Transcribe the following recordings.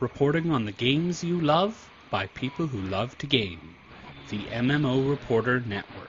reporting on the games you love by people who love to game. The MMO Reporter Network.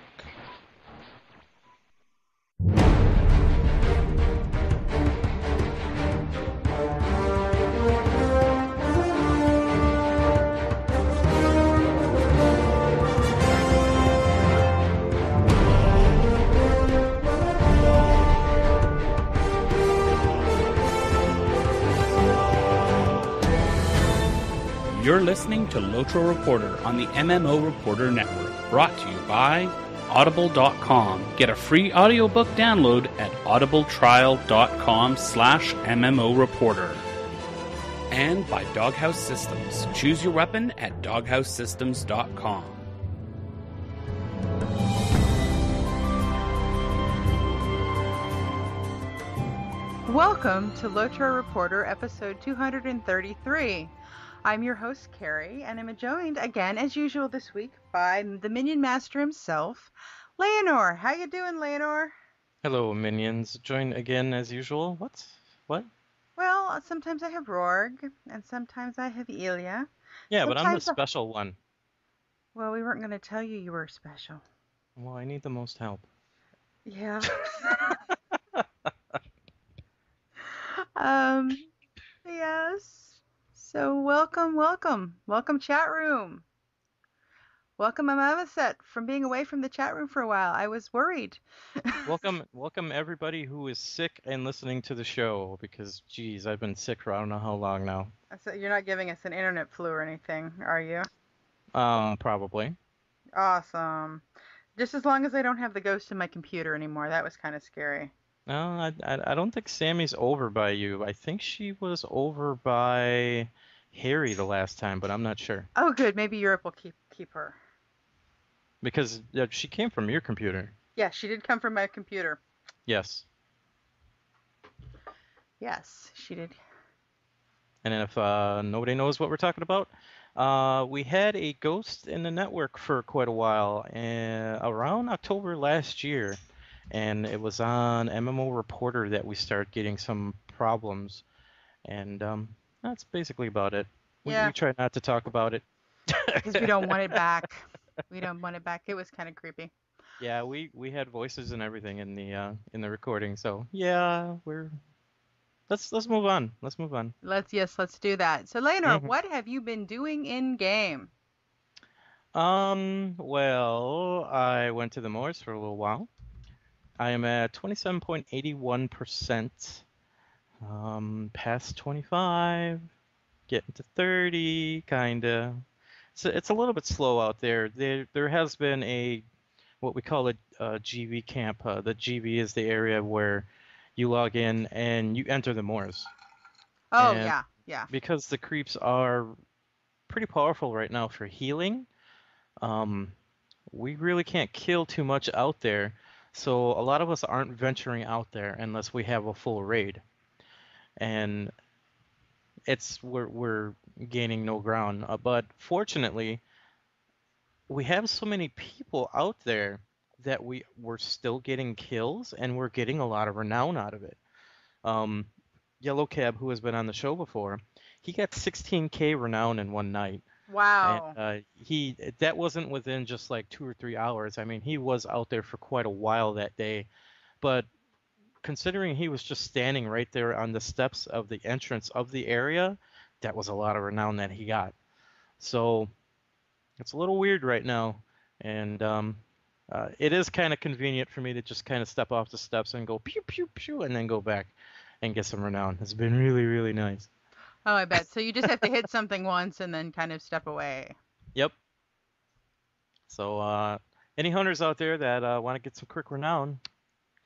Listening to Lotro Reporter on the MMO Reporter Network, brought to you by Audible.com. Get a free audiobook download at audibletrial.com slash MMO Reporter. And by Doghouse Systems. Choose your weapon at doghousesystems.com. Welcome to Lotro Reporter, episode 233. I'm your host, Cari, and I'm joined again, as usual this week, by the Minion Master himself, Layanor. How you doing, Layanor? Hello, minions. Join again as usual. What? What? Well, sometimes I have Rorg, and sometimes I have Ilya. Yeah, but I'm the Sometimes I- special one. Well, we weren't going to tell you you were special. Well, I need the most help. Yeah. um, yes. So welcome, welcome, welcome, chat room. Welcome, Amavaset, from being away from the chat room for a while. I was worried. welcome, welcome everybody who is sick and listening to the show because, geez, I've been sick for I don't know how long now. So you're not giving us an internet flu or anything, are you? Um, probably. Awesome. Just as long as I don't have the ghost in my computer anymore. That was kind of scary. No, I, I, I don't think Sammy's over by you. I think she was over by Harry the last time, but I'm not sure Oh, good. Maybe Europe will keep keep her. because uh, she came from your computer. Yeah, she did come from my computer. Yes. Yes, she did. And if uh, nobody knows what we're talking about, uh, we had a ghost in the network for quite a while, uh, around October last year, and it was on MMO Reporter that we started getting some problems, and um, that's basically about it. We, Yeah. we try not to talk about it. Because we don't want it back. We don't want it back. It was kind of creepy. Yeah, we, we had voices and everything in the uh, in the recording, so yeah, we're let's let's move on. Let's move on. Let's yes, let's do that. So, Layanor, Mhm. what have you been doing in game? Um, well, I went to the moors for a little while. I am at 27.81%. Um, past 25, getting to 30, kinda. So it's a little bit slow out there. There, there has been a what we call a, a GV camp. Uh, the GV is the area where you log in and you enter the moors Oh And- yeah, yeah. because the creeps are pretty powerful right now for healing. Um, we really can't kill too much out there, so a lot of us aren't venturing out there unless we have a full raid, and it's we're we're gaining no ground. Uh, but fortunately, we have so many people out there that we we're still getting kills and we're getting a lot of renown out of it. Um, Yellow Cab, who has been on the show before, he got 16k renown in one night. Wow. And uh, he that wasn't within just like two or three hours. I mean, he was out there for quite a while that day, but considering he was just standing right there on the steps of the entrance of the area, that was a lot of renown that he got. So it's a little weird right now, and um, uh, it is kind of convenient for me to just kind of step off the steps and go pew pew pew, and then go back and get some renown. It's been really really nice. Oh, I bet. So you just have to hit something once and then kind of step away. Yep. So, uh, any hunters out there that uh, want to get some quick renown,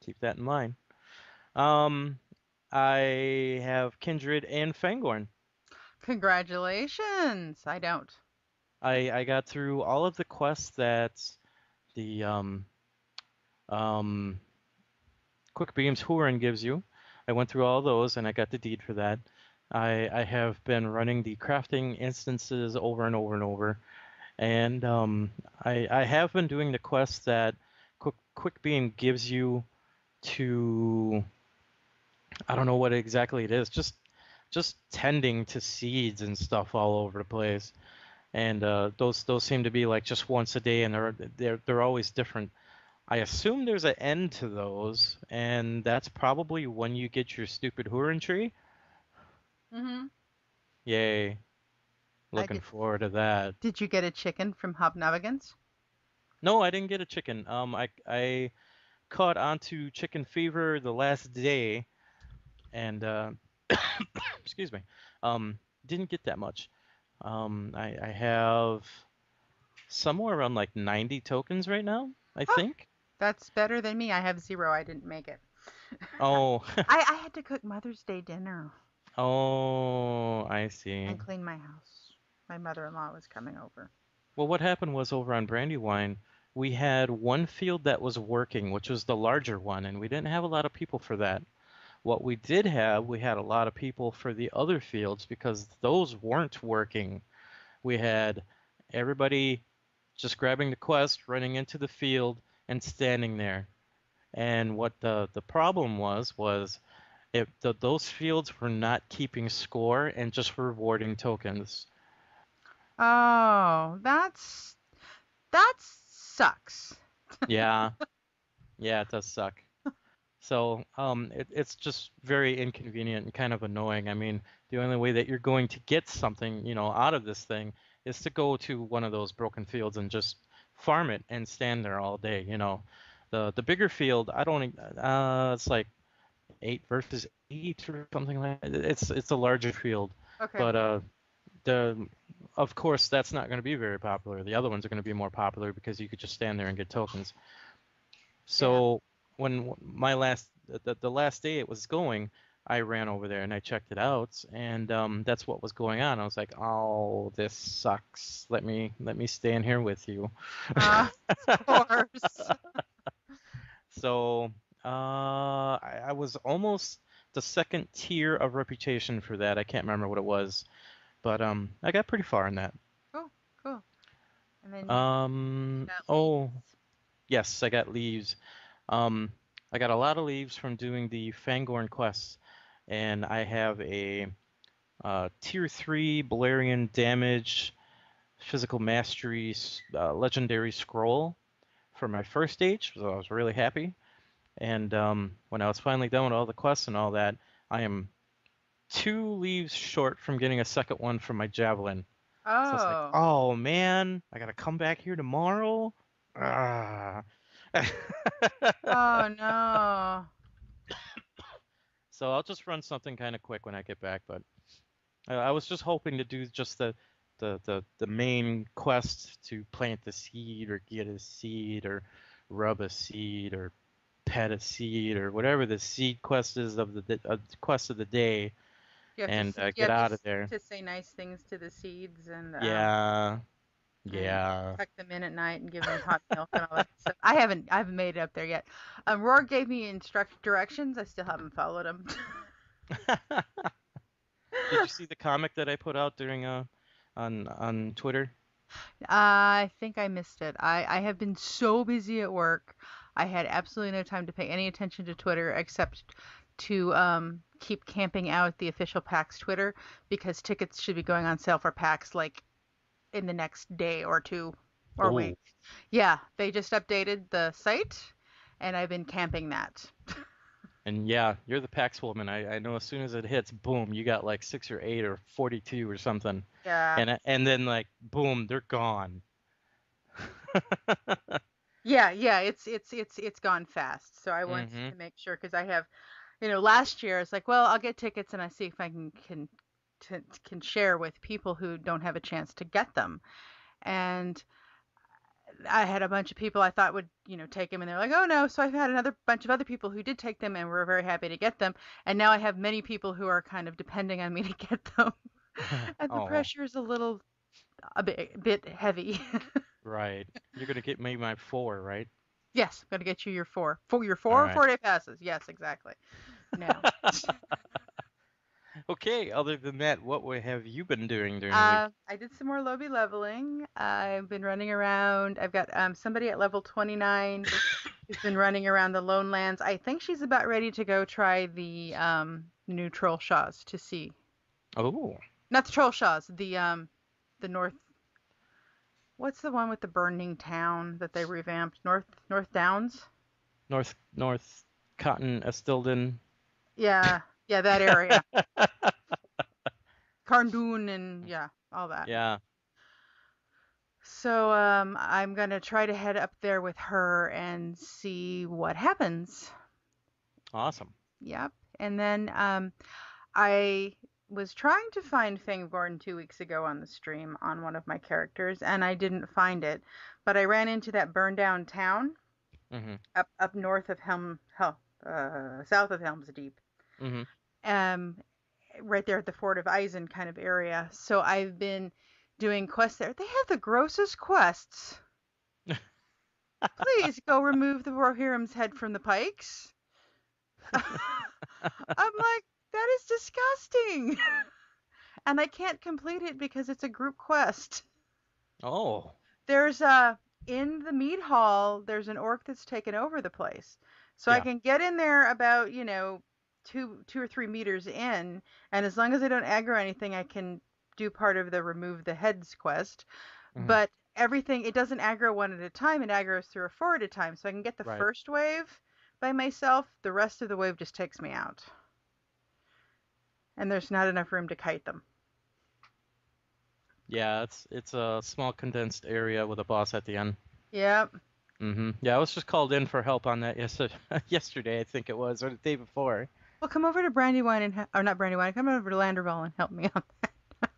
keep that in mind. Um, I have Kindred and Fangorn. Congratulations. I don't. I I got through all of the quests that the um um Quick Beams Huorn gives you. I went through all those and I got the deed for that. I I have been running the crafting instances over and over and over, and um I I have been doing the quests that Quick Quickbeam gives you to I don't know what exactly it is. Just just tending to seeds and stuff all over the place. And uh, those those seem to be like just once a day, and they're they're they're always different. I assume there's an end to those, and that's probably when you get your stupid Huorn tree. Mm-hmm. Yay! Looking did- forward to that. Did you get a chicken from Hobnanigans? No, I didn't get a chicken. Um, I I caught onto chicken fever the last day, and uh, excuse me, um, didn't get that much. Um, I I have somewhere around like 90 tokens right now, I Oh. think. That's better than me. I have zero. I didn't make it. Oh, I, I had to cook Mother's Day dinner oh, I see. and clean my house. My mother-in-law was coming over. Well, what happened was over on Brandywine, we had one field that was working, which was the larger one, and we didn't have a lot of people for that. What we did have, we had a lot of people for the other fields because those weren't working. We had everybody just grabbing the quest, running into the field, and standing there. And what the, the problem was, was it, the, those fields were not keeping score and just rewarding tokens. Oh, that's that sucks. Yeah. Yeah, it does suck. So, um, it, it's just very inconvenient and kind of annoying. I mean, the only way that you're going to get something, you know, out of this thing is to go to one of those broken fields and just farm it and stand there all day, you know. The the bigger field, I don't, uh, it's like eight versus eight or something like that. It's it's a larger field, Okay. but uh, the of course that's not going to be very popular. The other ones are going to be more popular because you could just stand there and get tokens. So when my last the, the last day it was going, I ran over there and I checked it out, and um, that's what was going on. I was like, "Oh, this sucks. Let me let me stay in here with you." Uh, of course. So uh, I, I was almost the second tier of reputation for that. I can't remember what it was, but um, I got pretty far in that. cool. And then Um, oh, yes, I got leaves. Um, I got a lot of leaves from doing the Fangorn quests, and I have a uh, tier three Beleriand damage, physical mastery, uh, legendary scroll for my first stage, so I was really happy. And um, when I was finally done with all the quests and all that, I am two leaves short from getting a second one for my javelin. So I like, Oh. oh man, I gotta come back here tomorrow. Ah. Oh no. So I'll just run something kind of quick when I get back, but I, I was just hoping to do just the, the the the main quest to plant the seed or get a seed or rub a seed or pet a seed or whatever the seed quest is of the d- uh, quest of the day You have to and uh, get to out of there. To say nice things to the seeds and um, Yeah. and Yeah. tuck them in at night and give them hot milk and all that stuff. I haven't I haven't made it up there yet. Um, Roar gave me instruct directions. I still haven't followed them. Did you see the comic that I put out during uh on on Twitter? I think I missed it. I, I have been so busy at work. I had absolutely no time to pay any attention to Twitter except to um, keep camping out the official PAX Twitter because tickets should be going on sale for PAX like in the next day or two or Oh. week. Yeah, they just updated the site and I've been camping that. And yeah, you're the PAX woman. I, I know as soon as it hits, boom, you got like six or eight or 42 or something. Yeah. And and then like boom, they're gone. Yeah, yeah, it's it's it's it's gone fast. So I wanted Mhm. to make sure because I have, you know, last year it's like, well, I'll get tickets and I see if I can can to, can share with people who don't have a chance to get them. And I had a bunch of people I thought would, you know, take them and they're like, "Oh no." So I've had another bunch of other people who did take them and were very happy to get them. And now I have many people who are kind of depending on me to get them. and the Aw. pressure is a little a bit bit heavy. Right. You're gonna get me my four, right? Yes, I'm gonna get you your four. For your four Alright. four day passes. Yes, exactly. Now, Okay, other than that, what have you been doing during the uh, I did some more lobby leveling. I've been running around. I've got um, somebody at level 29 who's been running around the Lone Lands. I think she's about ready to go try the um, new Trollshaws to see Oh, Not the Trollshaws, the um the North What's the one with the burning town that they revamped? North North Downs? North North Cotton Esteldín. Yeah. Yeah, that area. Carndoon and yeah, all that. Yeah. So um I'm going to try to head up there with her and see what happens. Awesome. Yep. And then um, I was trying to find Fang of Gordon two weeks ago on the stream on one of my characters, and I didn't find it. But I ran into that burned down town Mhm. up up north of Helm, Hel, uh, south of Helm's Deep, Mhm. um, right there at the Fords of Isen kind of area. So I've been doing quests there. They have the grossest quests. Please go remove the Rohirrim's head from the pikes. I'm like, that is disgusting. and I can't complete it because it's a group quest. Oh. There's a in the mead hall, there's an orc that's taken over the place. So I can get in there about, you know, two two or three meters in, and as long as I don't aggro anything, I can do part of the remove the heads quest. Mhm. But everything it doesn't aggro one at a time, it aggroes three or four at a time. So I can get the Right. first wave by myself, the rest of the wave just takes me out. And there's not enough room to kite them. Yeah, it's it's a small condensed area with a boss at the end. Yep. hmm Yeah, I was just called in for help on that yesterday, yesterday I think it was, or the day before. Well, come over to Brandywine and he- or not Brandywine. Come over to Landroval and help me on that.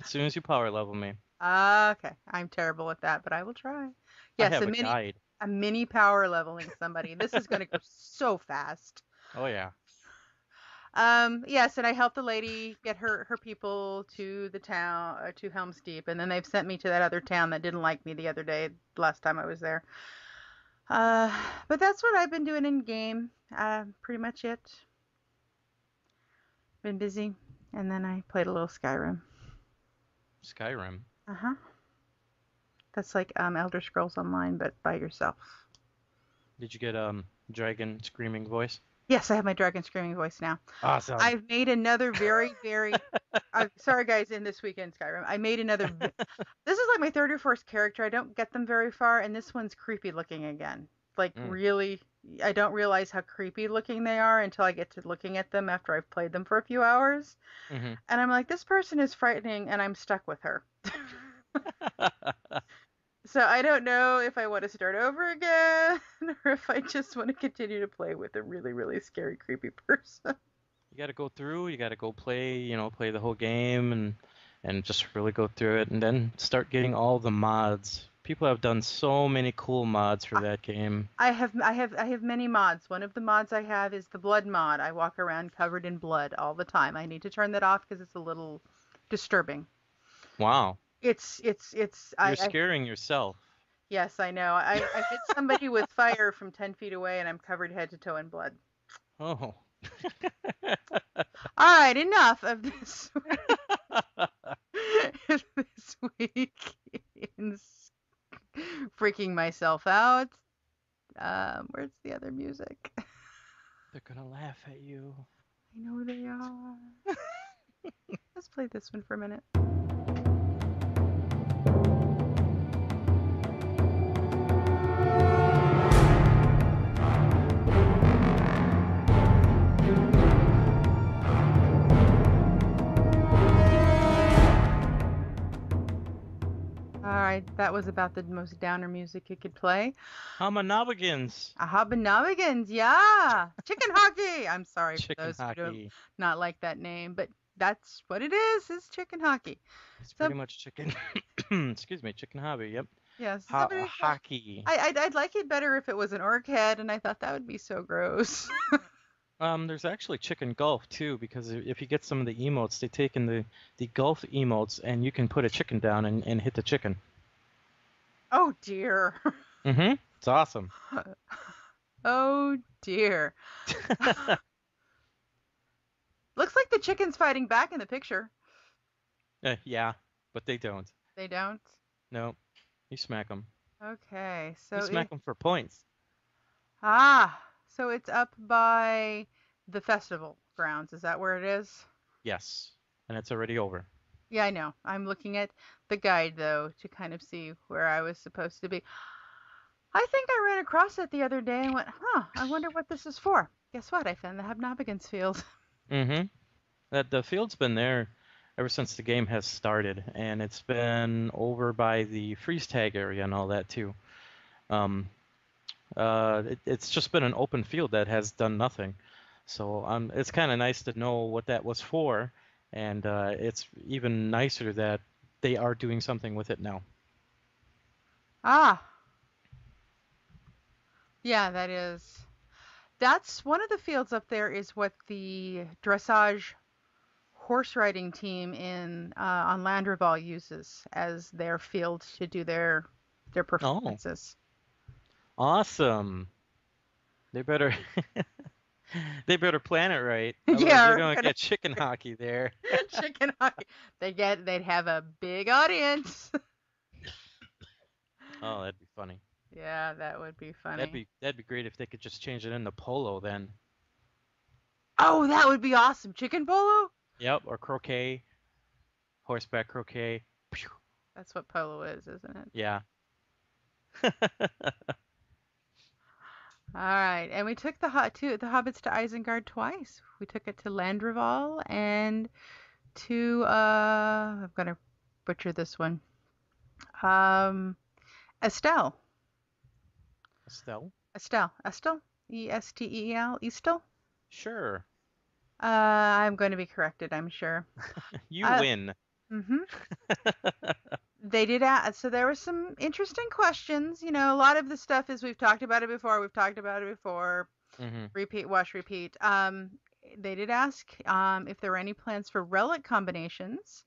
As soon as you power level me. Okay. I'm terrible at that, but I will try. I Yes, have a a mini guide. a mini power leveling somebody. This is going to go so fast. Oh yeah. Um, yes, and I helped the lady get her her people to the town uh, to Helm's Deep, and then they've sent me to that other town that didn't like me the other day, last time I was there. Uh, but that's what I've been doing in game. Uh, pretty much it. Been busy, and then I played a little Skyrim. Skyrim. Uh huh. That's like um, Elder Scrolls Online, but by yourself. Did you get um dragon screaming voice? Yes, I have my dragon screaming voice now. Awesome. I've made another very, very. I'm sorry, guys. In this weekend Skyrim, I made another. this is like my third or fourth character. I don't get them very far, and this one's creepy looking again. Like Mm. really, I don't realize how creepy looking they are until I get to looking at them after I've played them for a few hours, hmm and I'm like, this person is frightening, and I'm stuck with her. So I don't know if I want to start over again or if I just want to continue to play with a really, really scary, creepy person. You got to go through. You got to go play. You know, play the whole game and and just really go through it, and then start getting all the mods. People have done so many cool mods for that game. I have, I have, I have many mods. One of the mods I have is the blood mod. I walk around covered in blood all the time. I need to turn that off because it's a little disturbing. Wow, It's, it's, it's. you're I, I, scaring yourself. yes, I know. I, I hit somebody with fire from ten feet away, and I'm covered head to toe in blood. Oh. All right, enough of this. this week in freaking myself out. Um, where's the other music? They're gonna laugh at you. I know they are. Let's play this one for a minute. All right, that was about the most downer music you could play. Hamanabigans. A Hobbinavigans, yeah. Chicken hockey. I'm sorry for Chicken those who don't hockey. not like that name, but that's what it is. Is chicken hockey. It's So- pretty much chicken. Excuse me, chicken hobby. Yep. Yes. Ho- hockey. I, I'd, I'd like it better if it was an orc head, and I thought that would be so gross. Um, there's actually chicken golf too, because if you get some of the emotes, they take in the the golf emotes, and you can put a chicken down and, and hit the chicken. oh dear. Mm-hmm. It's awesome. Oh dear. Looks like the chicken's fighting back in the picture. Uh, yeah, but they don't. They don't. No, you smack them. Okay, so you it- smack them for points. ah, so it's up by the festival grounds. Is that where it is? Yes, and it's already over. Yeah, I know. I'm looking at the guide though to kind of see where I was supposed to be. I think I ran across it the other day and went, huh, I wonder what this is for. Guess what? I found the Hobnanigans field. Mm-hmm. That the field's been there ever since the game has started, and it's been over by the freeze tag area and all that too. Um, uh, it, it's just been an open field that has done nothing. So um, it's kind of nice to know what that was for, and uh, it's even nicer that they are doing something with it now. Ah. Yeah, that is. That's one of the fields up there is what the dressage horse riding team in uh, on Landroval uses as their field to do their their performances. Awesome. They better they better plan it right. Yeah, Otherwise we're gonna gonna- get chicken hockey there. Chicken hockey. They get they'd have a big audience. Oh, that'd be funny. yeah, that would be funny. That'd be that'd be great if they could just change it into polo then. Oh, that would be awesome. Chicken polo? Yep, or croquet, horseback croquet. That's what polo is, isn't it? Yeah. All right, and we took the hot to the hobbits to Isengard twice. We took it to Landroval and to uh I'm gonna butcher this one. Um Estelle. Estelle? Estelle. Estelle? E S T E L. Estel? Sure. Uh I'm going to be corrected, I'm sure. You Uh, win. Mhm. They did ask, so there were some interesting questions. You know, a lot of the stuff is we've talked about it before, we've talked about it before. hmm repeat wash repeat um they did ask um if there were any plans for relic combinations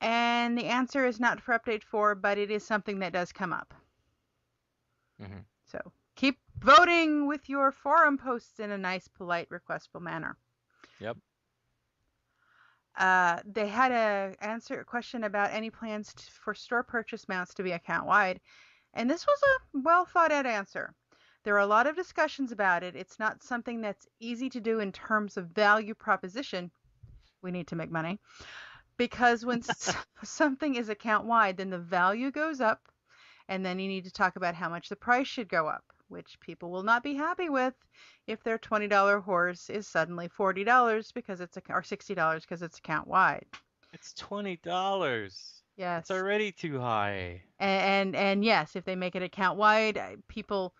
and the answer is not for update 4 but it is something that does come up hmm so keep voting with your forum posts in a nice polite requestful manner Yep. Uh, they had a answer a question about any plans t- for store purchase mounts to be account wide, and this was a well thought out answer. There are a lot of discussions about it. It's not something that's easy to do in terms of value proposition. We need to make money because when something is account wide, then the value goes up, and then you need to talk about how much the price should go up, which people will not be happy with if their $20 horse is suddenly $40 because it's a, or $60 because it's account wide. It's twenty dollars. Yes. It's already too high. And, and and yes, if they make it account wide, people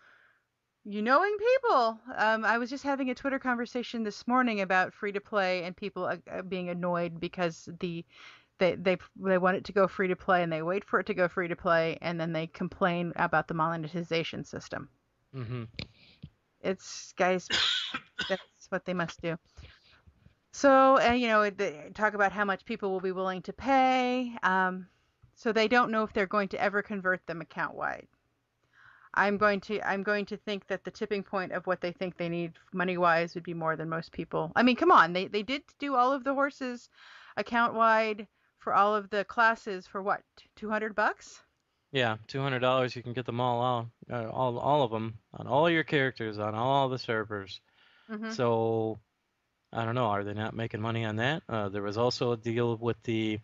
you knowing people. Um, I was just having a Twitter conversation this morning about free to play and people uh, uh, being annoyed because the they they they want it to go free to play and they wait for it to go free to play and then they complain about the monetization system. Hmm It's guys, that's what they must do. So, uh, you know, they talk about how much people will be willing to pay. Um, so they don't know if they're going to ever convert them account wide. I'm going to I'm going to think that the tipping point of what they think they need money wise would be more than most people. I mean, come on, they they did do all of the horses account wide for all of the classes for what 200 bucks? Yeah, two hundred dollars. You can get them all out, uh, all all of them on all your characters on all the servers. hmm So I don't know. Are they not making money on that? Uh, there was also a deal with the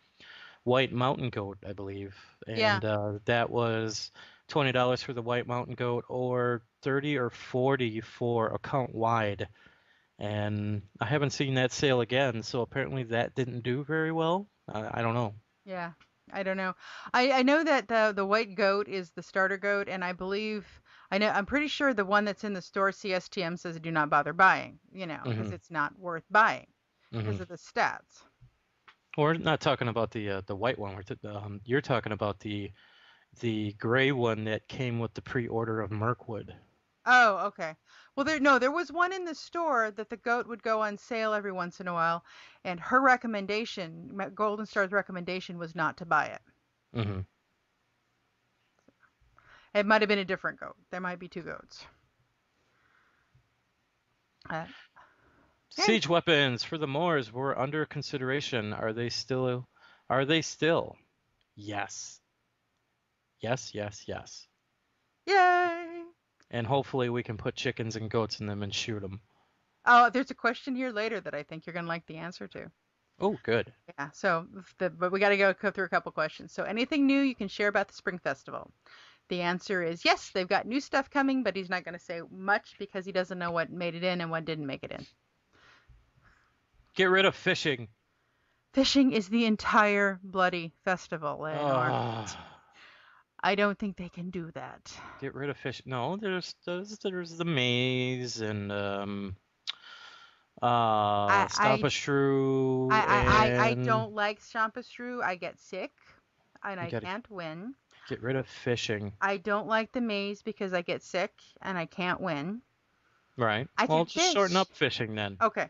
White Mountain Goat, I believe, Yeah. and uh, that was twenty dollars for the White Mountain Goat or thirty or forty for account wide. And I haven't seen that sale again, so apparently that didn't do very well. I, I don't know. Yeah, I don't know. I I know that the the white goat is the starter goat, and I believe I know I'm pretty sure the one that's in the store CSTM says do not bother buying. You know, because Mhm. it's not worth buying because Mhm. of the stats. We're not talking about the uh, the white one. We're t- um, you're talking about the the gray one that came with the pre-order of Mirkwood. Oh, okay. Well, there no, there was one in the store that the goat would go on sale every once in a while, and her recommendation, Goldenstar's recommendation, was not to buy it. Mm-hmm. It might have been a different goat. There might be two goats. Uh. Siege weapons for the Moors were under consideration. Are they still? Are they still? Yes. Yes, yes, yes. yay! And hopefully we can put chickens and goats in them and shoot them. Oh, there's a question here later that I think you're gonna like the answer to. Oh, good. Yeah. So, the, but we got to go go through a couple questions. So, anything new you can share about the Spring Festival? The answer is yes. They've got new stuff coming, but he's not going to say much because he doesn't know what made it in and what didn't make it in. Get rid of fishing. Fishing is the entire bloody festival, Layanor. Ah, I don't think they can do that. get rid of fish. No, there's there's there's the maze and um uh I- Stomp a Shrew I, I, I, I don't like Champastru. I get sick and I can't win. get rid of fishing. I don't like the maze because I get sick and I can't win. Right. I well, just shorten up fishing then. Okay.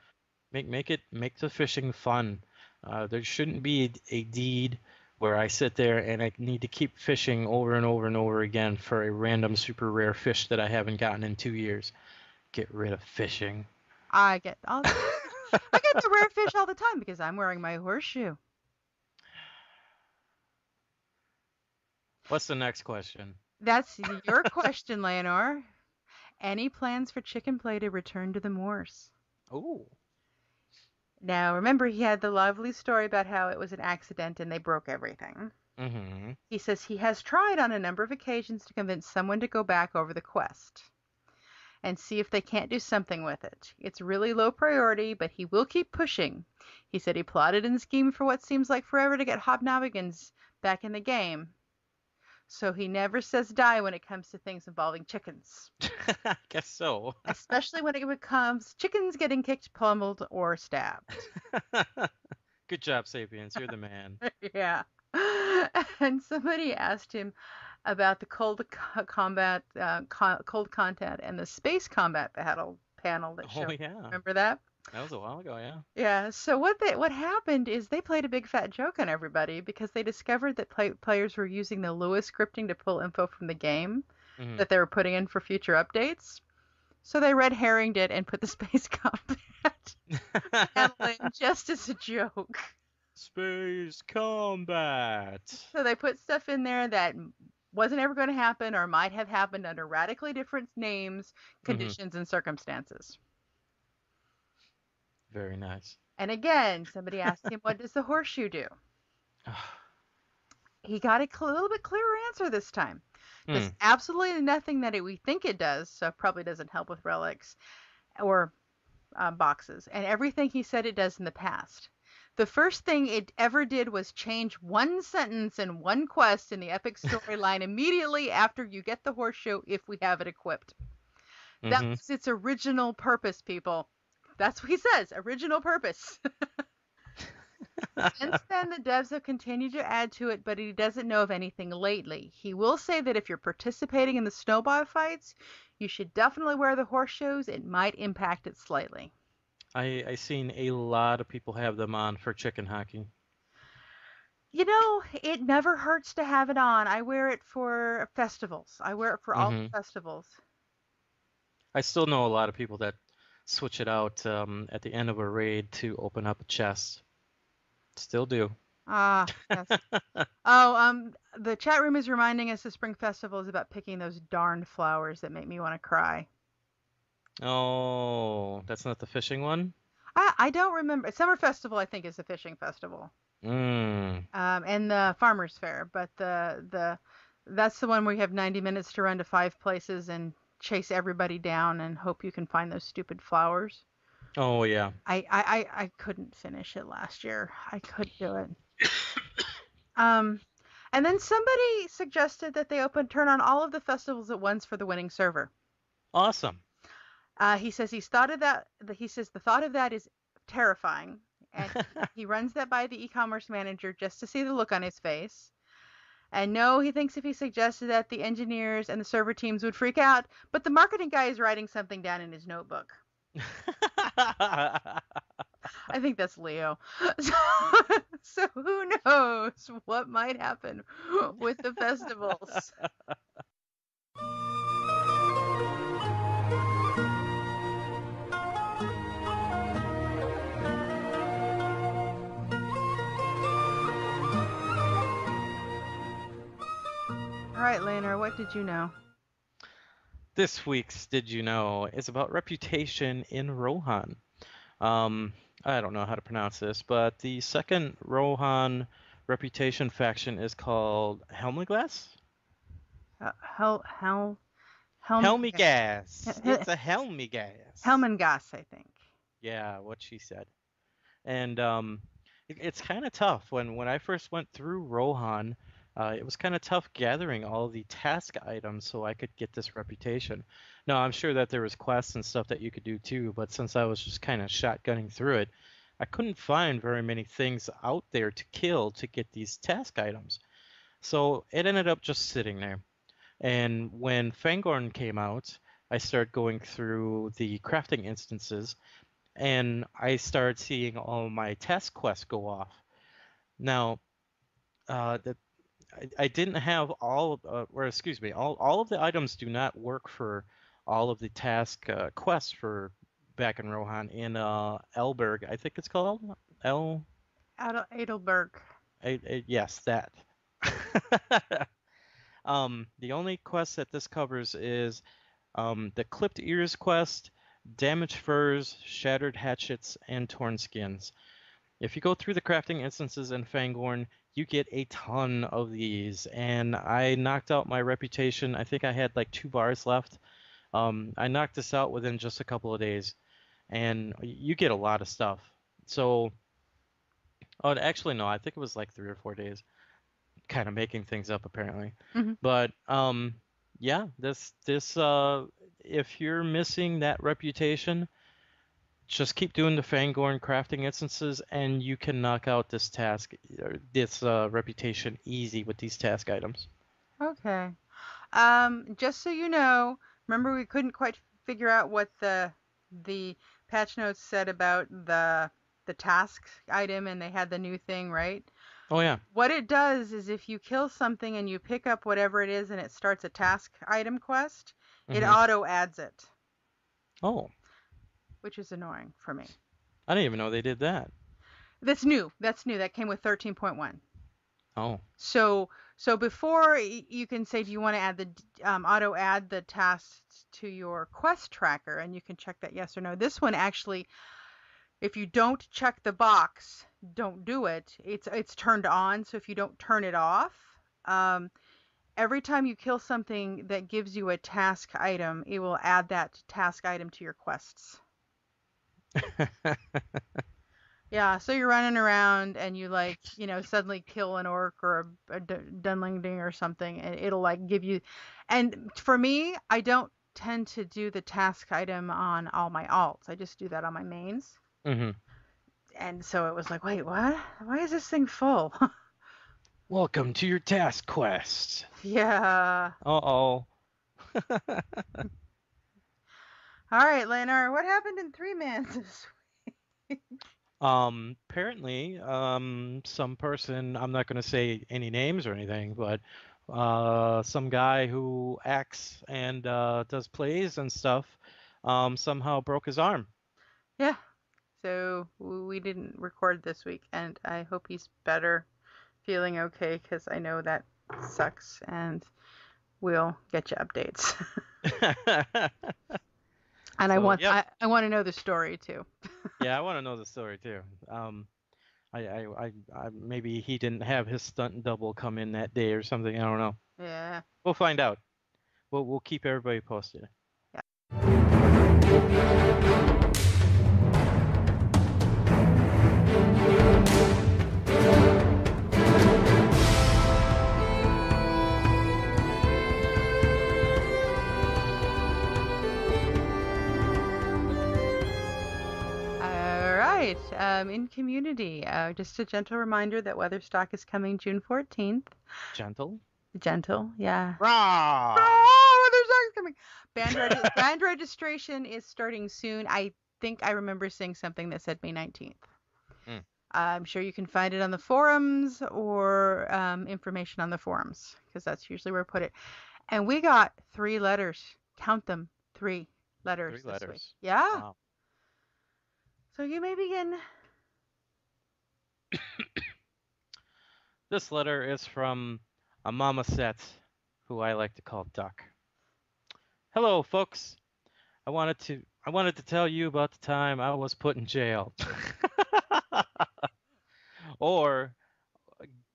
Make make it make the fishing fun. Uh, there shouldn't be a deed where I sit there and I need to keep fishing over and over and over again for a random super rare fish that I haven't gotten in two years. Get rid of fishing. I get all I get the rare fish all the time because I'm wearing my horseshoe. What's the next question? That's your question, Layanor. Any plans for Chicken Play to return to the moors? Oh, Now, remember, he had the lovely story about how it was an accident and they broke everything. mm-hmm. He says he has tried on a number of occasions to convince someone to go back over the quest and see if they can't do something with it. It's really low priority, but he will keep pushing. He said he plotted and schemed for what seems like forever to get Hobnanigans back in the game. So he never says die when it comes to things involving chickens, I guess so. especially when it becomes chickens getting kicked, pummeled, or stabbed. Good job, Sapience. You're the man. yeah. And somebody asked him about the cold co- combat, uh, co- cold contact, and the space combat battle panel that Oh showed. yeah, Remember that? That was a while ago. Yeah. Yeah. So what they what happened is they played a big fat joke on everybody because they discovered that play, players were using the Lua scripting to pull info from the game Mhm. that they were putting in for future updates. So they red herringed it and put the space combat panel in just as a joke. Space combat. So they put stuff in there that wasn't ever going to happen or might have happened under radically different names, conditions, and circumstances. Very nice. And again, somebody asked him, What does the horseshoe do? He got a cl- little bit clearer answer this time. There's Hmm. absolutely nothing that it, we think it does, so it probably doesn't help with relics or uh, boxes. And everything he said it does in the past. The first thing it ever did was change one sentence in one quest in the epic storyline immediately after you get the horseshoe if we have it equipped. That Mhm. was its original purpose, people. That's what he says, original purpose. Since then, the devs have continued to add to it, but he doesn't know of anything lately. He will say that if you're participating in the snowball fights, you should definitely wear the horseshoes. It might impact it slightly. I I seen a lot of people have them on for chicken hockey. You know, it never hurts to have it on. I wear it for festivals. I wear it for all the Mhm. festivals. I still know a lot of people that switch it out um, at the end of a raid to open up a chest. Still do. Ah, yes. oh, um, the chat room is reminding us the Spring Festival is about picking those darned flowers that make me want to cry. Oh, that's not the fishing one? I, I don't remember. Summer Festival, I think, is the fishing festival. Mmm. um, and the farmers fair. But the the that's the one where you have 90 minutes to run to five places and chase everybody down and hope you can find those stupid flowers. Oh yeah. I I I, I couldn't finish it last year. I couldn't do it. um, and then somebody suggested that they open turn on all of the festivals at once for the winning server. Awesome. Uh, he says he's thought of that. that He says the thought of that is terrifying, and he runs that by the e-commerce manager just to see the look on his face. And no, he thinks if he suggested that the engineers and the server teams would freak out, but the marketing guy is writing something down in his notebook. I think that's Leo. So, so who knows what might happen with the festivals? what did you know? This week's Did You Know is about reputation in Rohan. Um, I don't know how to pronounce this, but the second Rohan reputation faction is called Helmiglass? Uh, hell, hell, Helm- Helmigas. He- It's a Helmigas. Helmengas, I think. Yeah, what she said. And um, it, it's kind of tough. When when I first went through Rohan, uh, it was kind of tough gathering all the task items so I could get this reputation. Now, I'm sure that there was quests and stuff that you could do too, but since I was just kind of shotgunning through it, I couldn't find very many things out there to kill to get these task items. So it ended up just sitting there. And when Fangorn came out, I started going through the crafting instances and I started seeing all my task quests go off. Now, uh, the, I, I didn't have all, uh, or excuse me, all, all of the items do not work for all of the task uh, quests for back in Rohan in uh, Elberg, I think it's called El. Adel- Adelberg. I, I, yes, that. um, the only quest that this covers is um, the Clipped Ears quest, Damaged Furs, Shattered Hatchets, and Torn Skins. If you go through the crafting instances in Fangorn, you get a ton of these, and I knocked out my reputation. I think I had like two bars left. Um, I knocked this out within just a couple of days, and you get a lot of stuff. So, oh, actually, no, I think it was like three or four days. Kind of making things up, apparently. Mhm. But um, yeah, this this uh, if you're missing that reputation, just keep doing the Fangorn crafting instances, and you can knock out this task, this uh, reputation easy with these task items. Okay. Um, just so you know, remember we couldn't quite figure out what the the patch notes said about the the task item, and they had the new thing, right? Oh yeah. What it does is if you kill something and you pick up whatever it is and it starts a task item quest, it Mhm. auto adds it, Oh, which is annoying for me. I didn't even know they did that. That's new. That's new. That came with 13.1. Oh. So so before you can say, do you want to add the um, auto add the tasks to your quest tracker, and you can check that yes or no. This one actually, if you don't check the box, don't do it. It's it's turned on. So if you don't turn it off, um, every time you kill something that gives you a task item, it will add that task item to your quests. Yeah, so you're running around and you like, you know, suddenly kill an orc or a, a d- Dunlending or something, and it'll like give you. And for me, I don't tend to do the task item on all my alts. I just do that on my mains. hmm And so it was like, wait, what? Why is this thing full? Welcome to your task quest. yeah. Uh oh. All right, Leonard, what happened in three mans this week? Um, apparently, um, some person, I'm not going to say any names or anything, but uh, some guy who acts and uh, does plays and stuff um, somehow broke his arm. Yeah. So we didn't record this week, and I hope he's better, feeling okay, because I know that sucks, and we'll get you updates. and I want yep. I, I want to know the story too. Yeah, I want to know the story too. Um, I, I, I, I, maybe he didn't have his stunt double come in that day or something. I don't know. Yeah. We'll find out. We'll, we'll keep everybody posted. All Um, in community, uh, just a gentle reminder that Weatherstock is coming June 14th. Gentle. Gentle, yeah. Rah! Oh, Weatherstock's coming. Band, regi- band registration is starting soon. I think I remember seeing something that said May 19th. Hmm. I'm sure you can find it on the forums or um, information on the forums because that's usually where I put it. And we got three letters. Count them. Three letters. Three this week. letters. Yeah. Wow. So you may begin. This letter is from a mama set, who I like to call Duck. Hello, folks. I wanted to I wanted to tell you about the time I was put in jail. or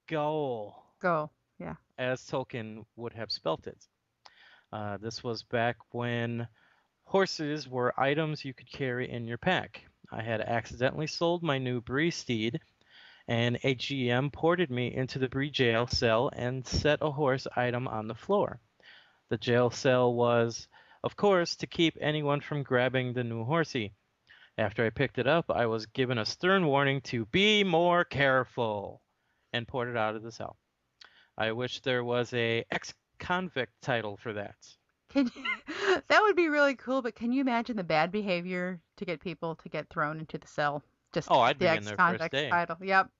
goal, Go. Yeah. as Tolkien would have spelt it. Uh, this was back when horses were items you could carry in your pack. I had accidentally sold my new Bree steed, and a GM ported me into the Bree jail cell and set a horse item on the floor. The jail cell was, of course, to keep anyone from grabbing the new horsey. After I picked it up, I was given a stern warning to be more careful and ported out of the cell. I wish there was a ex-convict title for that. Can that would be really cool, but can you imagine the bad behavior to get people to get thrown into the cell? Just Oh, I'd the be in there first ex-convict day. title. Yep.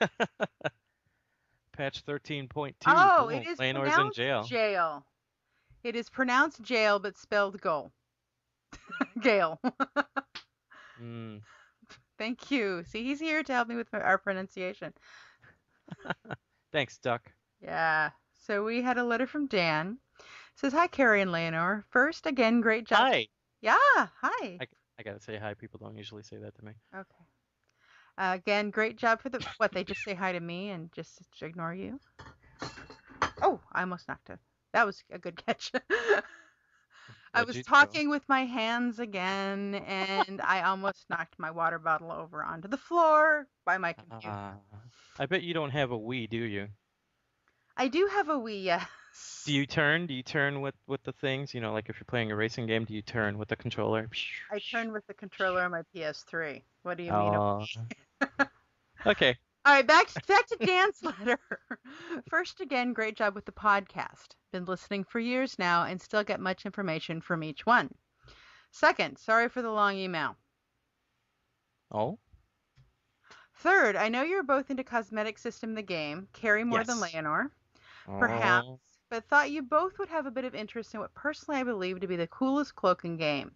Patch 13.2. Oh, it is Layanor's in pronounced jail. jail. It is pronounced jail, but spelled go. Gail. Mm, Thank you. See, he's here to help me with our pronunciation. thanks, Duck. Yeah. So we had a letter from Dan. says, Hi, Cari and Layanor. First, again, great job. Hi. Yeah, hi. I gotta say hi. People don't usually say that to me. Okay. Uh, again, great job for the what they just say hi to me and just ignore you. Oh, I almost knocked it. That was a good catch. I was talking with my hands again, and I almost knocked my water bottle over onto the floor by my computer. Ah, I bet you don't have a Wii, do you? I do have a Wii, yes. Do you turn? Do you turn with with the things? You know, like if you're playing a racing game, do you turn with the controller? I turn with the controller on my PS3. What do you mean? Oh. Okay. All right, back to, back to Dan's letter. First, again, great job with the podcast. Been listening for years now and still get much information from each one. Second, sorry for the long email. Oh. Third, I know you're both into cosmetic system in the game, Cari more than Yes. Layanor, oh. perhaps, Oh. but thought you both would have a bit of interest in what personally I believe to be the coolest cloak in game.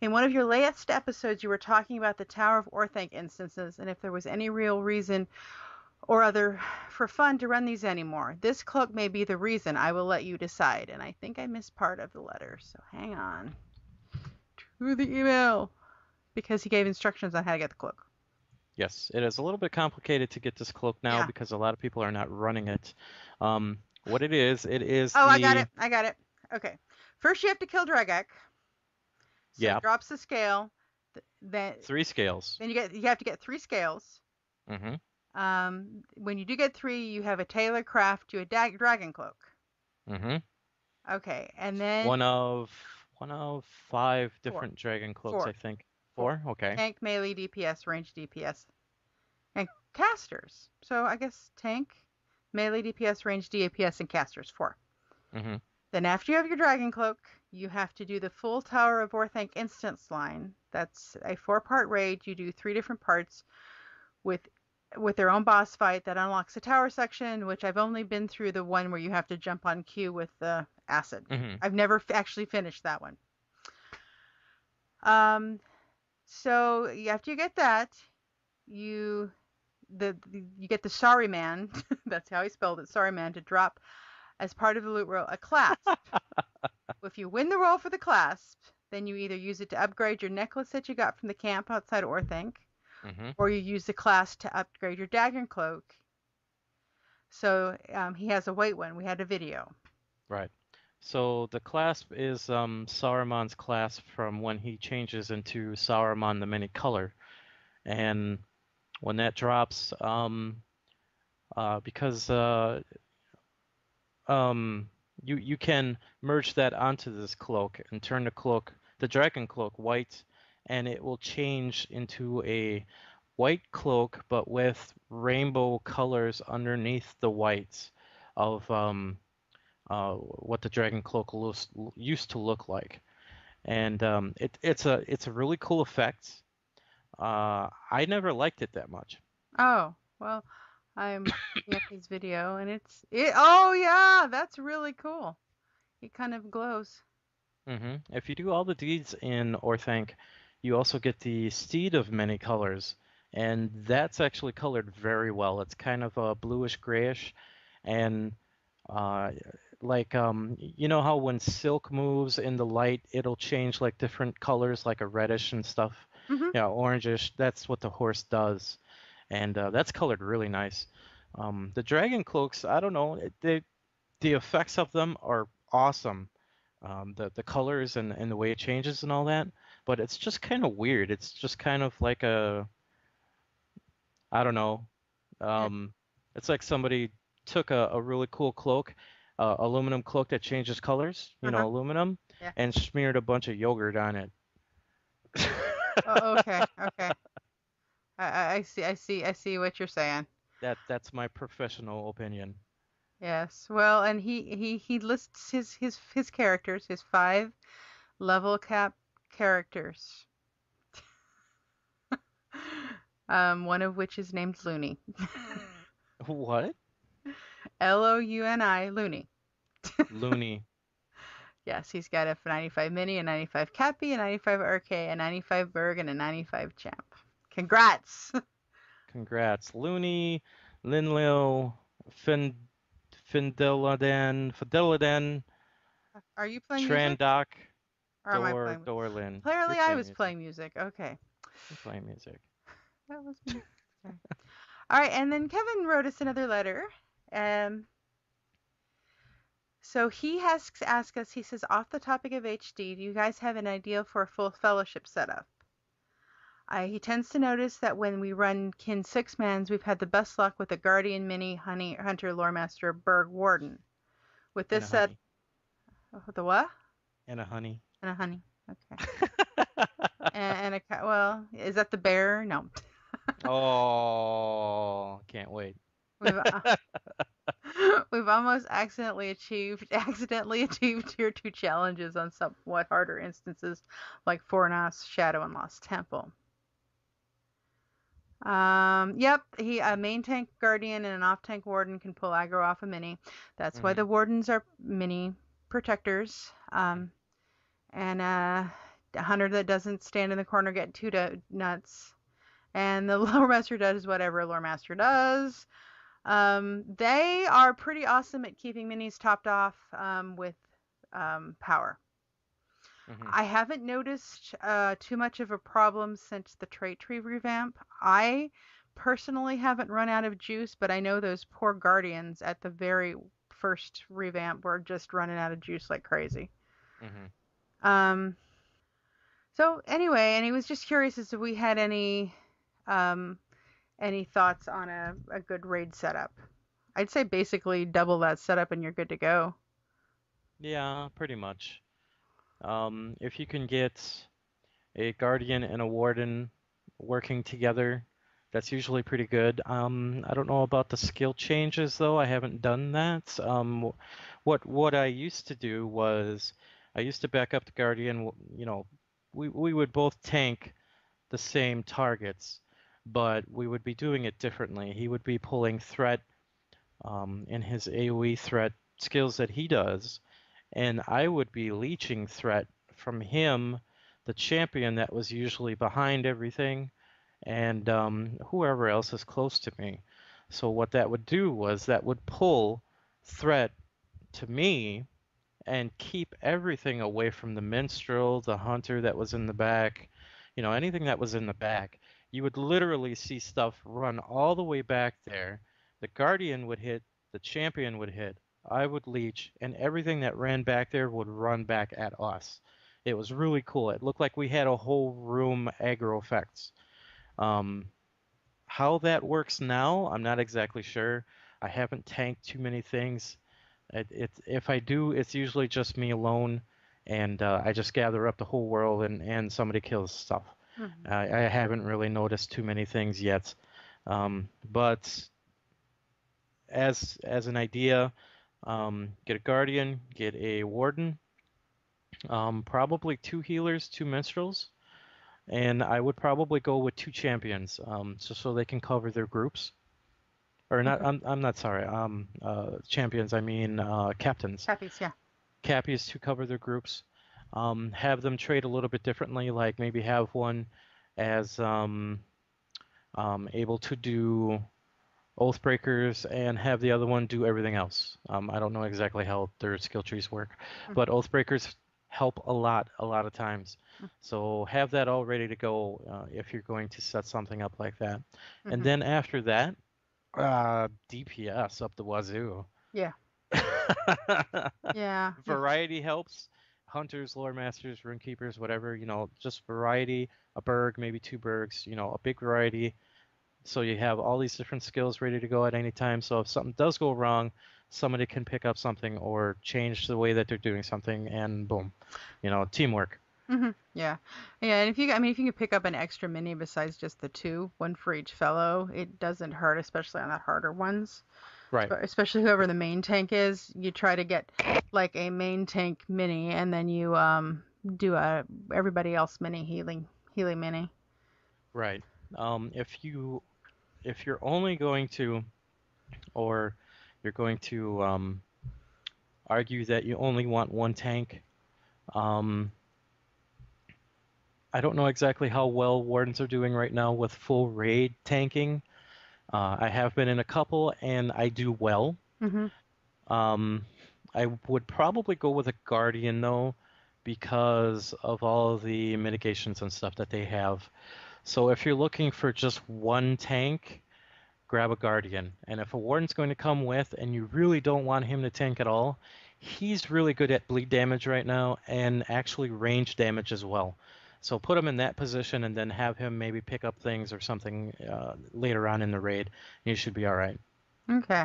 In one of your last episodes, you were talking about the Tower of Orthanc instances and if there was any real reason or other for fun to run these anymore. This cloak may be the reason. I will let you decide. And I think I missed part of the letter, so hang on to the email because he gave instructions on how to get the cloak. Yes, it is a little bit complicated to get this cloak now Yeah. because a lot of people are not running it. Um, what it is, it is Oh, I got it. I got it. Okay. First, you have to kill Draigoch. So Yeah. drops the scale. Then, three scales. then you get you have to get three scales. Mm-hmm. Um, when you do get three, you have a tailor craft to a dag- dragon cloak. Mm-hmm. Okay, and then One of one of five different dragon cloaks, Four. I think. Four. Okay. tank, melee, DPS, range DPS, and casters. So I guess tank, melee, DPS, range DPS, and casters four. Mm-hmm. Then after you have your dragon cloak, you have to do the full Tower of Orthanc instance line. That's a four-part raid. You do three different parts with with their own boss fight that unlocks the tower section, which I've only been through the one where you have to jump on Q with the acid. Mm-hmm. I've never f- actually finished that one. Um, so after you get that, you the, the you get the sorry man. that's how he spelled it. Sorry man to drop as part of the loot roll a clasp. if you win the roll for the clasp, then you either use it to upgrade your necklace that you got from the camp outside Orthanc, Mm-hmm. or you use the clasp to upgrade your dagger and cloak. So um, he has a white one. We had a video. Right. So the clasp is um, Saruman's clasp from when he changes into Saruman the Many Color, and when that drops, um, uh, because uh, um, you you can merge that onto this cloak and turn the cloak, the dragon cloak, white, and it will change into a white cloak, but with rainbow colors underneath the whites of um, uh, what the dragon cloak used to look like, and um, it, it's a it's a really cool effect. Uh, I never liked it that much. Oh, well, I'm looking at his video and it's it oh yeah, that's really cool. It kind of glows. hmm If you do all the deeds in Orthanc, you also get the Steed of Many Colors, and that's actually colored very well. It's kind of a bluish grayish, and uh, like um you know how when silk moves in the light it'll change like different colors like a reddish and stuff hmm yeah orangish that's what the horse does and uh, that's colored really nice um the dragon cloaks i don't know, they, the effects of them are awesome um the the colors and and the way it changes and all that but it's just kind of weird it's just kind of like a i don't know um it's like somebody took a, a really cool cloak uh, aluminum cloak that changes colors you know Uh-huh. aluminum Yeah. and smeared a bunch of yogurt on it Oh, okay, okay. I, I see, I see, I see what you're saying. that that's my professional opinion Yes. Well, and he he he lists his his his characters, his five level cap characters. Um, one of which is named Looney. what L O U N I, Looney. Looney. Yes, he's got a 95 Mini, a 95 Cappy, a 95 RK, a 95 Berg, and a 95 Champ. Congrats! Congrats, Looney, Linlil, Fin, Findeladen, Fideladen, Are you playing music? Trandoc, Or am I Dor? Dorlin. You're I was music. playing music. Okay. You're playing music. That was me. All right, and then Kevin wrote us another letter. Um, so he has asked us, he says, off the topic of HD, do you guys have an idea for a full fellowship setup? I, he tends to notice that when we run Kin Six Mans, we've had the best luck with the Guardian Mini Honey Hunter Loremaster Berg Warden. With this a set, oh, the what? And a honey. And a honey. Okay. and, and a well, is that the bear? No. oh, can't wait. We've, uh, we've almost accidentally achieved accidentally achieved tier two challenges on somewhat harder instances like Fornost, Shadow, and Lost Temple. Um, yep, he a main tank guardian and an off tank warden can pull aggro off a mini. That's why Mhm. the wardens are mini protectors. Um, and uh, a hunter that doesn't stand in the corner get two to nuts. And the lore master does whatever lore master does. Um, they are pretty awesome at keeping minis topped off um, with um, power. Mhm. I haven't noticed uh, too much of a problem since the trait tree revamp. I personally haven't run out of juice, but I know those poor guardians at the very first revamp were just running out of juice like crazy. Mhm. Um, so anyway, and he was just curious as to we had any um, any thoughts on a, a good raid setup. I'd say basically double that setup and you're good to go. Yeah, pretty much. Um, if you can get a guardian and a warden working together, that's usually pretty good. Um, I don't know about the skill changes though. I haven't done that. Um, what what I used to do was I used to back up the guardian. You know, we we would both tank the same targets, but we would be doing it differently. He would be pulling threat um, in his AoE threat skills that he does and I would be leeching threat from him, the champion that was usually behind everything, and um, whoever else is close to me. So what that would do was that would pull threat to me and keep everything away from the minstrel, the hunter that was in the back, you know, anything that was in the back. You would literally see stuff run all the way back there. The guardian would hit, the champion would hit, I would leech, and everything that ran back there would run back at us. It was really cool. It looked like we had a whole room aggro effects. Um, how that works now, I'm not exactly sure. I haven't tanked too many things. It, it, if I do, it's usually just me alone, and uh, I just gather up the whole world and, and somebody kills stuff. Mhm. I, I haven't really noticed too many things yet. Um, but as as an idea, um, get a guardian, get a warden, um, probably two healers, two minstrels, and I would probably go with two champions, um, so so they can cover their groups. Or not. I'm I'm not sorry. Um, uh, champions, I mean uh, captains. Cappies, yeah. Cappies to cover their groups. Um, have them trade a little bit differently, like maybe have one as um, um, able to do Oathbreakers and have the other one do everything else. Um, I don't know exactly how their skill trees work, but Oathbreakers help a lot, a lot of times. So have that all ready to go uh, if you're going to set something up like that. And Mhm. then after that, uh, DPS up the wazoo. Yeah. Yeah. variety helps. Hunters, lore masters, rune keepers, whatever, you know, just variety, a berg, maybe two bergs, you know, a big variety. So you have all these different skills ready to go at any time. So if something does go wrong, somebody can pick up something or change the way that they're doing something and boom. You know, teamwork. hmm Yeah, yeah, and if you, I mean, if you can pick up an extra mini besides just the two, one for each fellow, it doesn't hurt, especially on the harder ones. Right. Especially whoever the main tank is, you try to get like a main tank mini, and then you um do a everybody else mini healing healing mini. Right. Um, if you if you're only going to or you're going to um, argue that you only want one tank, um, I don't know exactly how well Wardens are doing right now with full raid tanking. Uh, I have been in a couple and I do well. hmm Um, I would probably go with a Guardian though, because of all the mitigations and stuff that they have. So if you're looking for just one tank, grab a Guardian. And if a Warden's going to come with and you really don't want him to tank at all, he's really good at bleed damage right now and actually range damage as well. So put him in that position and then have him maybe pick up things or something uh, later on in the raid. You should be all right. Okay.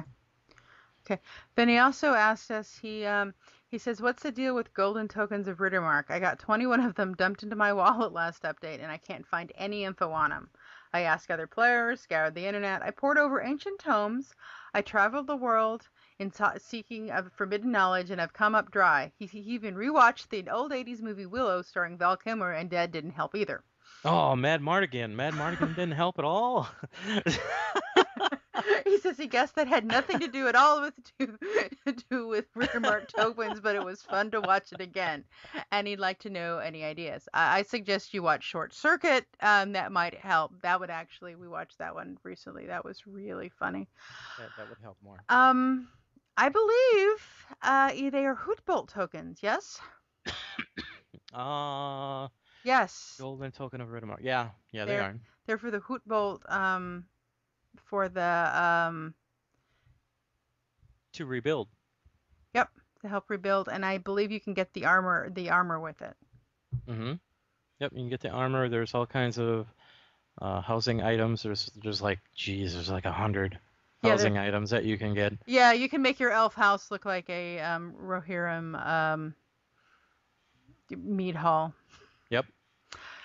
Okay. Then he also asked us. He um he says, "What's the deal with golden tokens of Riddermark? I got 21 of them dumped into my wallet last update, and I can't find any info on them. I asked other players, scoured the internet, I pored over ancient tomes, I traveled the world in seeking of forbidden knowledge, and I've come up dry. He, he even rewatched the old 80s movie Willow, starring Val Kilmer, and Dead didn't help either. Oh, Madmartigan. Mad Mardigan didn't help at all. he says he guessed that had nothing to do at all with to, to do with Riddermark tokens, but it was fun to watch it again, and he'd like to know any ideas. I, I suggest you watch Short Circuit. Um, that might help. That would actually we watched that one recently. That was really funny. that, that would help more. Um, I believe uh they are Hytbold tokens. Yes. Uh, Yes. Golden Token of Riddermark. Yeah, yeah, they They're- are. They're for the Hytbold. Um, for the um To rebuild. Yep, to help rebuild, and I believe you can get the armor the armor with it. Mm-hmm. Yep, you can get the armor. There's all kinds of uh, housing items. There's there's like, geez, there's like a hundred Yeah, housing items that you can get. Yeah, you can make your elf house look like a um, Rohirrim um, meat hall.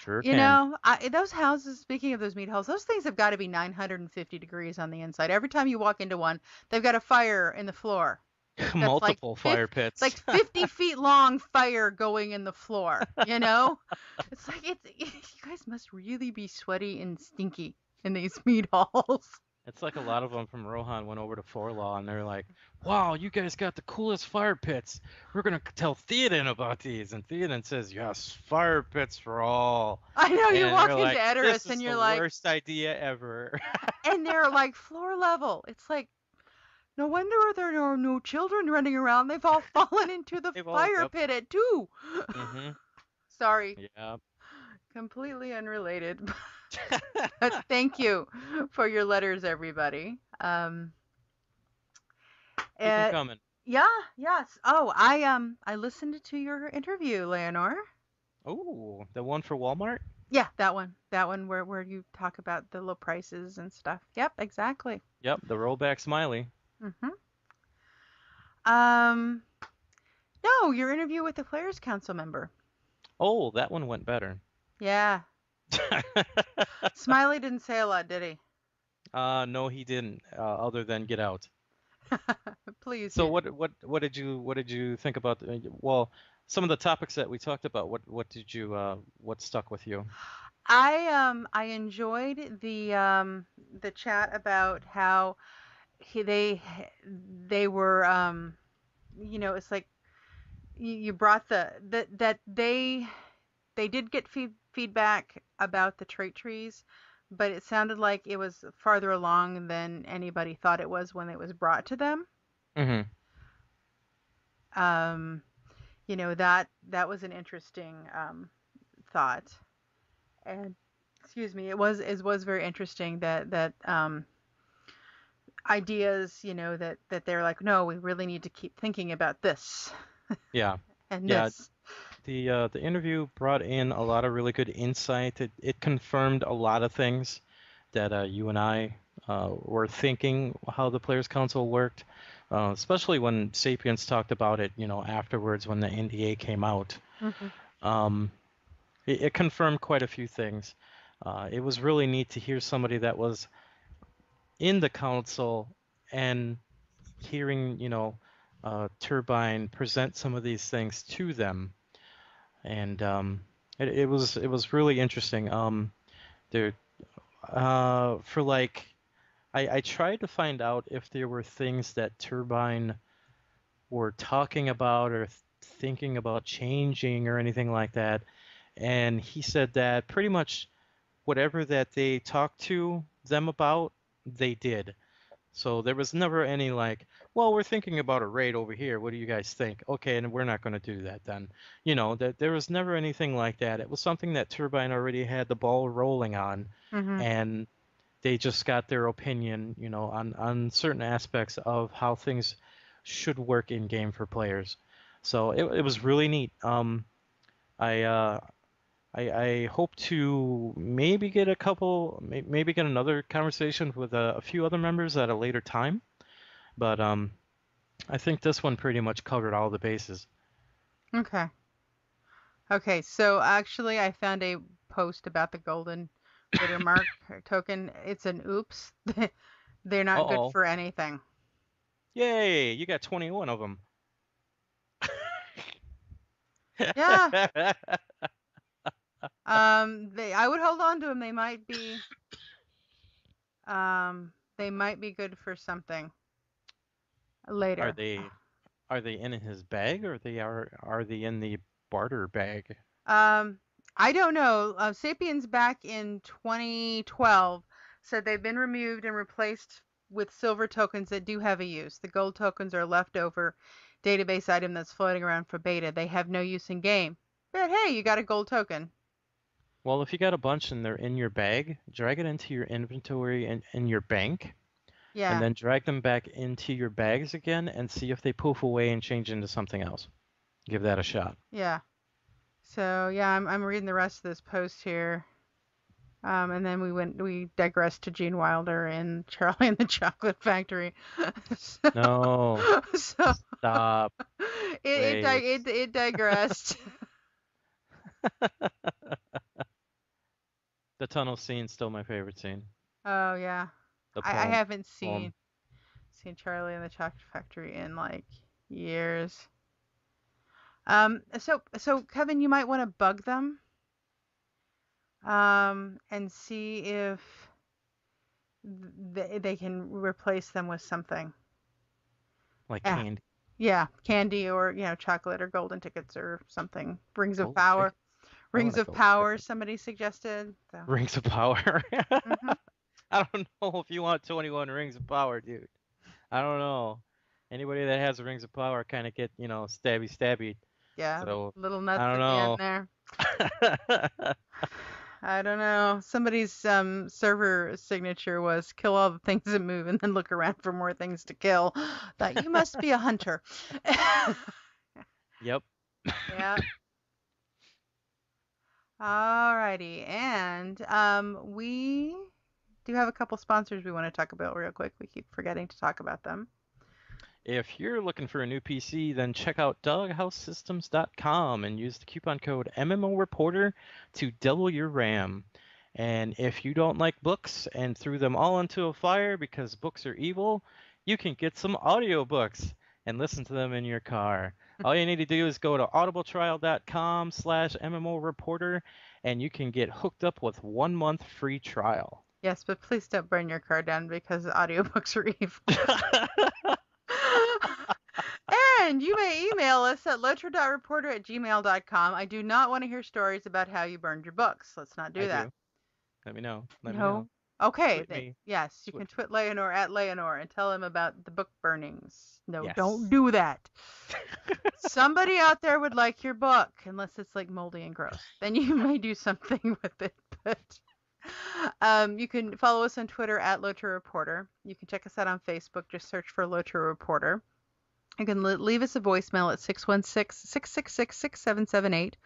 Sure You can. know, I, eh, those houses. Speaking of those meat halls, those things have got to be 950 degrees on the inside. Every time you walk into one, they've got a fire in the floor. Multiple fif- fire pits. Like 50 feet long fire going in the floor. You know, it's like it's you guys must really be sweaty and stinky in these meat halls. It's like a lot of them from Rohan went over to Forlaw and they're like, "Wow, you guys got the coolest fire pits. We're gonna tell Theoden about these." And Theoden says, "Yes, fire pits for all." I know you and walk they're into like, Edoras and you're the like, worst idea ever. and they're like floor level. It's like, no wonder there are no children running around. They've all fallen into the fire pit at two. hmm Sorry, Yeah. completely unrelated. Thank you for your letters, everybody. Um, Keep uh, coming. yeah, yes. Oh, I um, I listened to your interview, Layanor. Oh, the one for Walmart. Yeah, that one. That one where where you talk about the low prices and stuff. Yep, exactly. Yep, the rollback smiley. Mhm. Um, no, your interview with the Players Council member. Oh, that one went better. Yeah, Smiley didn't say a lot, did he? uh, no, he didn't. Uh, other than get out. Please. So what what what did you what did you think about? Well, some of the topics that we talked about. What what did you uh what stuck with you? I um I enjoyed the um the chat about how he, they they were um you know it's like you, you brought the that that they they did get feed, feedback about the trait trees but it sounded like it was farther along than anybody thought it was when it was brought to them. hmm Um, you know that that was an interesting um, thought, and excuse me, it was it was very interesting that that um, ideas, you know, that that they're like, no, we really need to keep thinking about this Yeah. and Yeah, this. The uh, the interview brought in a lot of really good insight. It it confirmed a lot of things that uh, you and I uh, were thinking how the Players Council worked, uh, especially when Sapience talked about it, you know, afterwards when the NDA came out. Mhm. Um, it, it confirmed quite a few things. Uh, it was really neat to hear somebody that was in the council and hearing, you know, uh, Turbine present some of these things to them, and um, it, it was it was really interesting. Um, there, uh, for like, I, I tried to find out if there were things that Turbine were talking about or th- thinking about changing or anything like that, and he said that pretty much whatever that they talked to them about, they did. So there was never any like, well, we're thinking about a raid over here. What do you guys think? Okay, and we're not going to do that then. You know, that there was never anything like that. It was something that Turbine already had the ball rolling on, Mhm. and they just got their opinion, you know, on on certain aspects of how things should work in game for players. So it it was really neat. Um, I uh, I, I hope to maybe get a couple, maybe get another conversation with a, a few other members at a later time. But um, I think this one pretty much covered all the bases. Okay. Okay, so actually I found a post about the golden watermark token. It's an oops. They're not Uh-oh. good for anything. Yay! You got 21 of them. Yeah. Um, they I would hold on to them. They might be um they might be good for something later. Are they are they in his bag or they are are they in the barter bag? Um, I don't know. Uh, Sapience back in 2012 said they've been removed and replaced with silver tokens that do have a use. The gold tokens are leftover database item that's floating around for beta. They have no use in game. But hey, you got a gold token. Well, if you got a bunch and they're in your bag, drag it into your inventory and in your bank, Yeah. and then drag them back into your bags again and see if they poof away and change into something else. Give that a shot. Yeah. So yeah, I'm I'm reading the rest of this post here. Um, and then we went we digressed to Gene Wilder and Charlie and the Chocolate Factory. so, No, so stop. it it, it it digressed. The tunnel scene's still my favorite scene. oh yeah. I, I haven't poem. seen seen Charlie and the Chocolate Factory in like years. Um, so so Kevin, you might want to bug them. Um, and see if they they can replace them with something. like yeah. candy. Yeah, candy or you know chocolate or golden tickets or something. Rings of Golden power. tickets. Rings of power. Somebody suggested. So. Rings of power. Mhm. I don't know if you want 21 rings of power, dude. I don't know. Anybody that has rings of power kind of get, you know, stabby stabby. Yeah, So, little nuts I don't the know. there. I don't know. Somebody's um, server signature was kill all the things that move and then look around for more things to kill. That you must be a hunter. yep. yeah. Alrighty, and um, we do you have a couple sponsors we want to talk about real quick. We keep forgetting to talk about them. If you're looking for a new PC, then check out doghousesystems.com and use the coupon code MMO Reporter to double your RAM. And if you don't like books and threw them all into a fire because books are evil, you can get some audiobooks and listen to them in your car. all you need to do is go to audibletrial.com slash MMO Reporter and you can get hooked up with one month free trial. Yes, but please don't burn your car down because audiobooks are evil. and you may email us at lotro.reporter at gmail.com. I do not want to hear stories about how you burned your books. Let's not do I that. do. Let me know. Let me know. Okay, yes, you can tweet Layanor at Layanor and tell him about the book burnings. No, Yes. don't do that. Somebody out there would like your book, unless it's like moldy and gross. Then you may do something with it. But um, you can follow us on Twitter at Lotro Reporter. You can check us out on Facebook. Just search for Lotro Reporter. You can leave us a voicemail at 616 666 6778.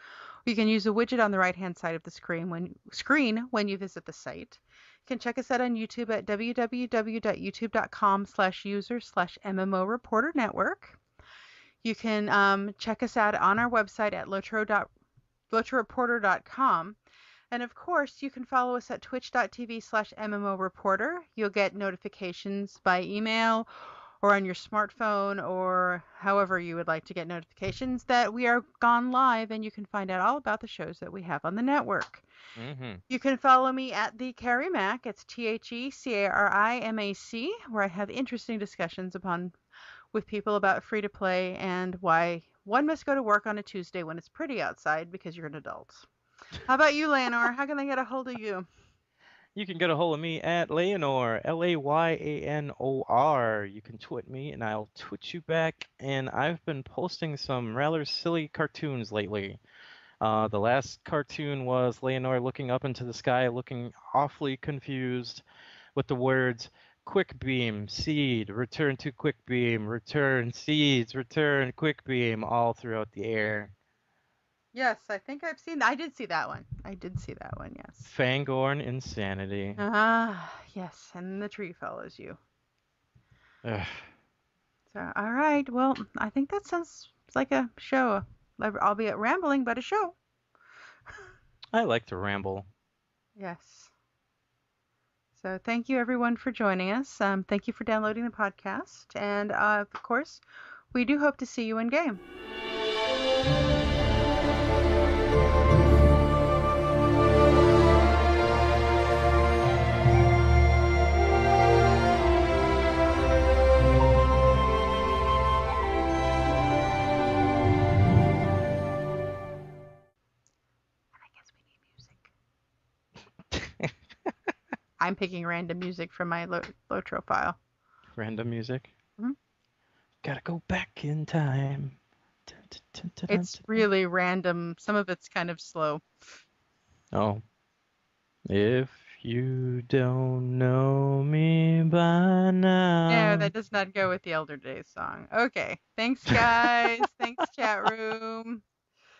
You can use a widget on the right hand side of the screen when screen when you visit the site. You can check us out on YouTube at www.youtube.com slash user slash MMO Reporter Network. You can um, check us out on our website at lotroreporter.com. And of course, you can follow us at twitch.tv slash MMO Reporter. You'll get notifications by email or on your smartphone or however you would like to get notifications that we are gone live and you can find out all about the shows that we have on the network. Mm-hmm. You can follow me at the Cari Mac. It's T H E C A R I M A C, where I have interesting discussions upon with people about free to play and why one must go to work on a Tuesday when it's pretty outside because you're an adult. How about you, Layanor? How can I get a hold of you? You can get a hold of me at Layanor, L A Y A N O R. You can twit me and I'll twit you back. And I've been posting some rather silly cartoons lately. Uh, the last cartoon was Layanor looking up into the sky, looking awfully confused with the words Quickbeam, seed, return to quick beam, return, seeds, return, Quickbeam, all throughout the air. Yes, I think I've seen. I did see that one. I did see that one. Yes. Fangorn insanity. Ah, yes, and the tree follows you. Ugh. So, all right. Well, I think that sounds like a show, albeit rambling, but a show. I like to ramble. Yes. So, thank you everyone for joining us. Um, thank you for downloading the podcast, and uh, of course, we do hope to see you in game. I'm picking random music from my Lo- Lotro file. Random music. Mhm. Gotta go back in time. Dun, dun, dun, dun, dun, It's really random. Some of it's kind of slow. Oh. If you don't know me by now. No, that does not go with the Elder Days song. Okay. Thanks, guys. Thanks, chat room.